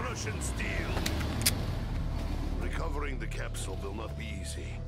Russian steel. Recovering the capsule will not be easy.